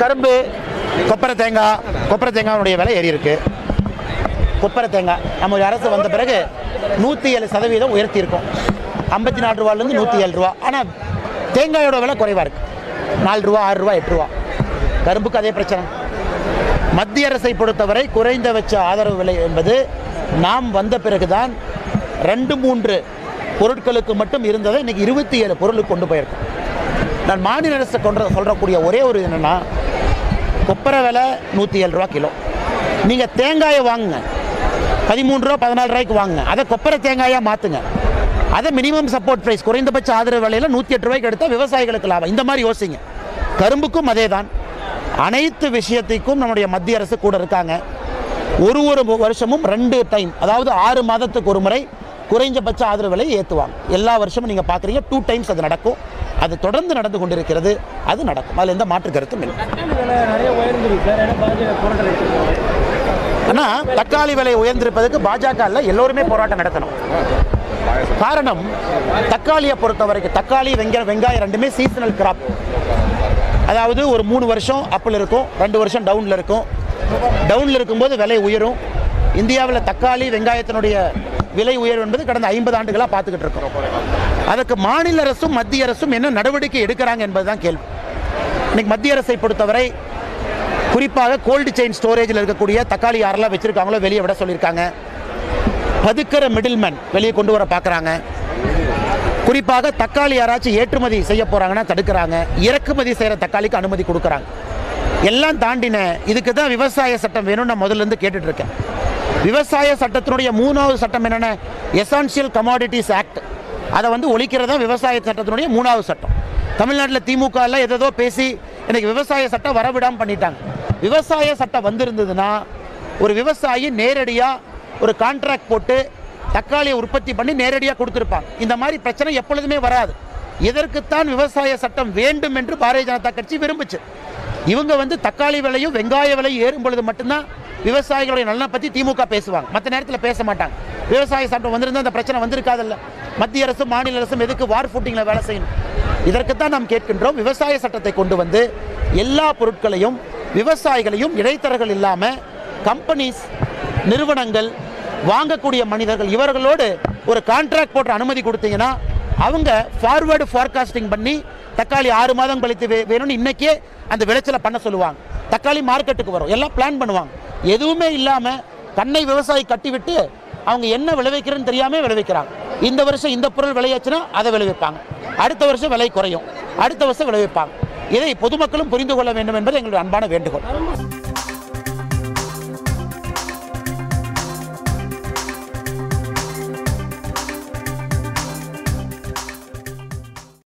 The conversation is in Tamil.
கரும்பு கொப்பரை தேங்காய் கொப்பரை தேங்காயினுடைய விலை ஏறி இருக்கு. கொப்பரை தேங்காய். நம்முடைய அரசு வந்த பிறகு நூற்றி ஏழு சதவீதம் உயர்த்தி இருக்கோம். ஐம்பத்தி நாலு ரூபாலேருந்து நூற்றி ஏழு ரூபா. ஆனால் தேங்காயோட விலை குறைவாக இருக்குது நாலு ரூபா ஆறு ரூபா எட்டு ரூபா. கரும்புக்கு அதே பிரச்சனை. மத்திய அரசை பொறுத்தவரை குறைந்தபட்ச ஆதரவு விலை என்பது நாம் வந்த பிறகுதான் ரெண்டு மூன்று பொருட்களுக்கு மட்டும் இருந்ததை இன்றைக்கி இருபத்தி ஏழு பொருளுக்கு கொண்டு போயிருக்கோம். நான் மாநில அரசு கொண்டு சொல்கிறக்கூடிய ஒரே ஒரு இது என்னென்னா கொப்பரை விலை நூற்றி ஏழு ரூபா கிலோ. நீங்கள் தேங்காயை வாங்குங்க. பதிமூணு ரூபா பதினாலு ரூபாய்க்கு வாங்குங்க. அதை கொப்பரை தேங்காயாக மாற்றுங்க அதை மினிமம் சப்போர்ட் ப்ரைஸ் குறைந்தபட்ச ஆதரவு விலையில் நூற்றி எட்டு ரூபாய்க்கு எடுத்தால் விவசாயிகளுக்கு லாபம். இந்த மாதிரி யோசிங்க. கரும்புக்கும் அதே தான். அனைத்து விஷயத்துக்கும் நம்முடைய மத்திய அரசு கூட இருக்காங்க. ஒரு ஒரு வருஷமும் ரெண்டு டைம் அதாவது ஆறு மாதத்துக்கு ஒரு முறை குறைஞ்சபட்ச ஆதரவு விலையை ஏற்றுவாங்க எல்லா வருஷமும் நீங்கள் பார்க்குறீங்க டூ டைம்ஸ் அது நடக்கும். அது தொடர்ந்து நடந்து கொண்டிருக்கிறது அது நடக்கும். அதில் எந்த மாற்று கருத்தும் இல்லை. நிறைய ஏன்னா ஆனால் தக்காளி விலை உயர்ந்திருப்பதற்கு பாஜக இல்ல எல்லோருமே போராட்டம் நடத்தணும். காரணம் தக்காளியை பொறுத்த வரைக்கும் தக்காளி வெங்காயம் வெங்காயம் ரெண்டுமே சீசனல் கிராப் அதாவது ஒரு மூணு வருஷம் அப்பில் இருக்கும் ரெண்டு வருஷம் டவுனில் இருக்கும். டவுனில் இருக்கும்போது விலை உயரும். இந்தியாவில் தக்காளி வெங்காயத்தினுடைய விலை உயர்வு என்பது கடந்த ஐம்பது ஆண்டுகளாக பார்த்துக்கிட்டு இருக்கோம். அதற்கு மாநில அரசும் மத்திய அரசும் என்ன நடவடிக்கை எடுக்கிறாங்க என்பதுதான் கேள்வி. இன்னைக்கு மத்திய அரசை பொறுத்தவரை குறிப்பாக கோல்டு செயின் ஸ்டோரேஜில் இருக்கக்கூடிய தக்காளி யாரெல்லாம் வச்சுருக்காங்களோ வெளியே விட சொல்லியிருக்காங்க. பதுக்கிற மிடில்மேன் வெளியே கொண்டு வர பார்க்குறாங்க. குறிப்பாக தக்காளி யாராச்சும் ஏற்றுமதி செய்ய போகிறாங்கன்னா தடுக்கிறாங்க. இறக்குமதி செய்கிற தக்காளிக்கு அனுமதி கொடுக்குறாங்க. எல்லாம் தாண்டின இதுக்கு தான் விவசாய சட்டம் வேணும்னு நான் முதல்ல இருந்து கேட்டுட்டு விவசாய சட்டத்தினுடைய மூணாவது சட்டம் என்னென்ன? எசான்சியல் கமாடிட்டிஸ் ஆக்ட் அதை வந்து ஒழிக்கிறது தான் விவசாய சட்டத்தினுடைய மூணாவது சட்டம். தமிழ்நாட்டில் திமுக எல்லாம் எதோ பேசி இன்னைக்கு விவசாய சட்டம் வரவிடாமல் பண்ணிட்டாங்க. விவசாய சட்டம் வந்திருந்ததுன்னா ஒரு விவசாயி நேரடியாக ஒரு கான்ட்ராக்ட் போட்டு தக்காளியை உற்பத்தி பண்ணி நேரடியாக கொடுத்துருப்பாங்க. இந்த மாதிரி பிரச்சனை எப்பொழுதுமே வராது. இதற்குத்தான் விவசாய சட்டம் வேண்டும் என்று பாரதிய ஜனதா கட்சி விரும்புச்சு. இவங்க வந்து தக்காளி விலையும் வெங்காய விலையும் ஏறும் பொழுது மட்டும்தான் விவசாயிகளுடைய நலனை பற்றி திமுக பேசுவாங்க. மற்ற நேரத்தில் பேச மாட்டாங்க. விவசாய சட்டம் வந்திருந்தால் அந்த பிரச்சனை வந்திருக்காதல்ல. மத்திய அரசும் மாநில அரசும் எதுக்கு வார் ஃபுட்டிங்கில் வேலை செய்யணும்? இதற்குத்தான் நாம் கேட்கின்றோம். விவசாய சட்டத்தை கொண்டு வந்து எல்லா பொருட்களையும் விவசாயிகளையும் இடைத்தரகள் இல்லாமல் கம்பெனிஸ் நிறுவனங்கள் வாங்கக்கூடிய மனிதர்கள் இவர்களோடு ஒரு கான்ட்ராக்ட் போட்டு அனுமதி கொடுத்தீங்கன்னா அவங்க ஃபார்வேர்டு ஃபார்காஸ்டிங் பண்ணி தக்காளி ஆறு மாதம் கழித்து வேணும்னு இன்னைக்கே அந்த விளைச்சலை பண்ண சொல்லுவாங்க. தக்காளி மார்க்கெட்டுக்கு வரும். எல்லாம் பிளான் பண்ணுவாங்க. எதுவுமே இல்லாமல் கண்ணை விவசாயி கட்டிவிட்டு அவங்க என்ன விளைவிக்கிறன்னு தெரியாமல் விளைவிக்கிறாங்க. இந்த வருஷம் இந்த பொருள் விளையாச்சுன்னா அதை விளைவிப்பாங்க. அடுத்த வருஷம் விலை குறையும். அடுத்த வருஷம் விளைவிப்பாங்க. இதை பொதுமக்களும் புரிந்து கொள்ள வேண்டும் என்பது எங்களுடைய அன்பான வேண்டுகோள்.